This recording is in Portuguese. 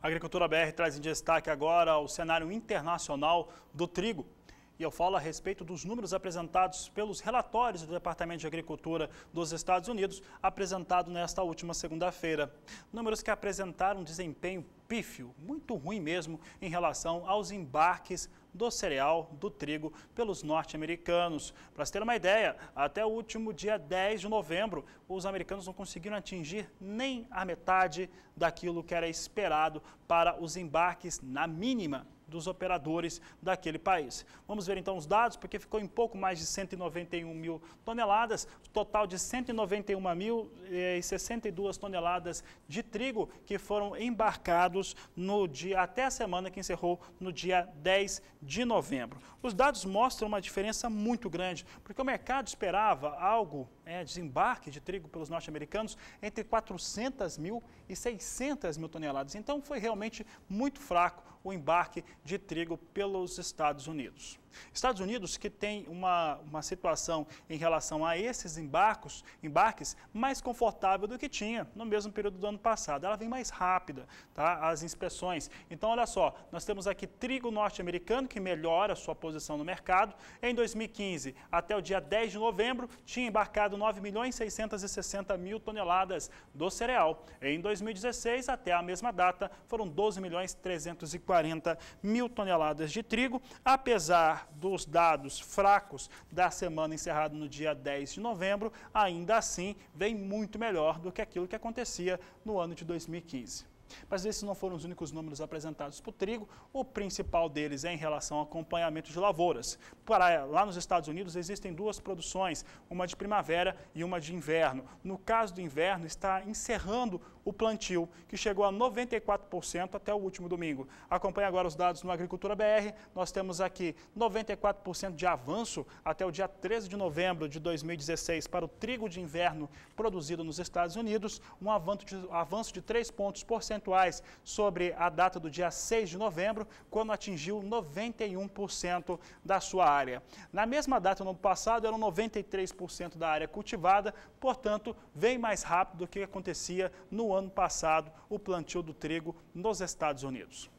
A Agricultura BR traz em destaque agora o cenário internacional do trigo. E eu falo a respeito dos números apresentados pelos relatórios do Departamento de Agricultura dos Estados Unidos, apresentado nesta última segunda-feira. Números que apresentaram um desempenho pífio, muito ruim mesmo, em relação aos embarques do cereal, do trigo, pelos norte-americanos. Para se ter uma ideia, até o último dia 10 de novembro, os americanos não conseguiram atingir nem a metade daquilo que era esperado para os embarques na mínima dos operadores daquele país. Vamos ver então os dados, porque ficou em pouco mais de 191 mil toneladas, total de 191 mil e 62 toneladas de trigo que foram embarcados no dia até a semana que encerrou no dia 10 de novembro. Os dados mostram uma diferença muito grande, porque o mercado esperava algo, é, desembarque de trigo pelos norte-americanos entre 400 mil e 600 mil toneladas. Então foi realmente muito fraco o embarque de trigo pelos Estados Unidos. Estados Unidos que tem uma, uma situação em relação a esses embarcos, embarques mais confortável do que tinha no mesmo período do ano passado. Ela vem mais rápida, tá? as inspeções. Então, olha só, nós temos aqui trigo norte-americano que melhora a sua posição no mercado. Em 2015, até o dia 10 de novembro, tinha embarcado 9 milhões 660 mil toneladas do cereal. Em 2016, até a mesma data, foram 12 milhões 340 mil toneladas de trigo, apesar dos dados fracos da semana encerrada no dia 10 de novembro, ainda assim vem muito melhor do que aquilo que acontecia no ano de 2015. Mas esses não foram os únicos números apresentados para o trigo. O principal deles é em relação ao acompanhamento de lavouras. Para, lá nos Estados Unidos existem duas produções, uma de primavera e uma de inverno. No caso do inverno, está encerrando o plantio, que chegou a 94% até o último domingo. Acompanhe agora os dados no Agricultura BR. Nós temos aqui 94% de avanço até o dia 13 de novembro de 2016 para o trigo de inverno produzido nos Estados Unidos, um avanço de, avanço de 3 pontos percentuais sobre a data do dia 6 de novembro, quando atingiu 91% da sua área. Na mesma data, no ano passado, eram 93% da área cultivada, portanto, vem mais rápido do que acontecia no ano passado o plantio do trigo nos Estados Unidos.